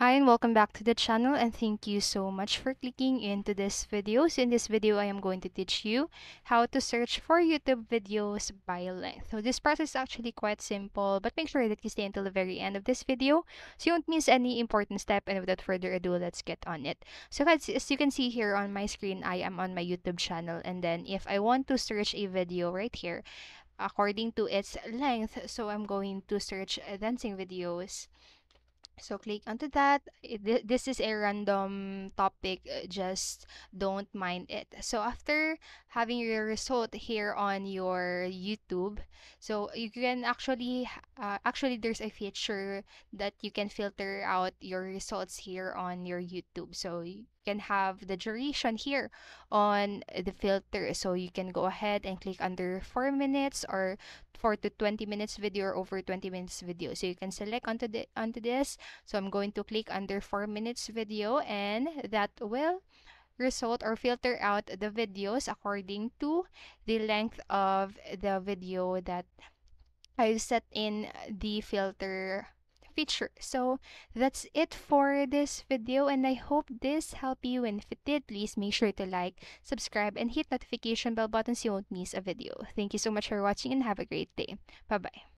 Hi and welcome back to the channel and thank you so much for clicking into this video. So in this video, I am going to teach you how to search for YouTube videos by length. So this process is actually quite simple, but make sure that you stay until the very end of this video so you won't miss any important step. And without further ado, let's get on it. So guys, as you can see here on my screen, I am on my YouTube channel. And then if I want to search a video right here, according to its length, so I'm going to search dancing videos so click onto that. This is a random topic, uh, just don't mind it. So after having your result here on your YouTube, so you can actually, uh, actually there's a feature that you can filter out your results here on your YouTube. So you can have the duration here on the filter. So you can go ahead and click under 4 minutes or 4 to 20 minutes video or over 20 minutes video. So you can select onto the onto this. So I'm going to click under 4 minutes video and that will result or filter out the videos according to the length of the video that I've set in the filter feature. So that's it for this video and I hope this helped you and if it did, please make sure to like, subscribe, and hit notification bell button so you won't miss a video. Thank you so much for watching and have a great day. Bye-bye.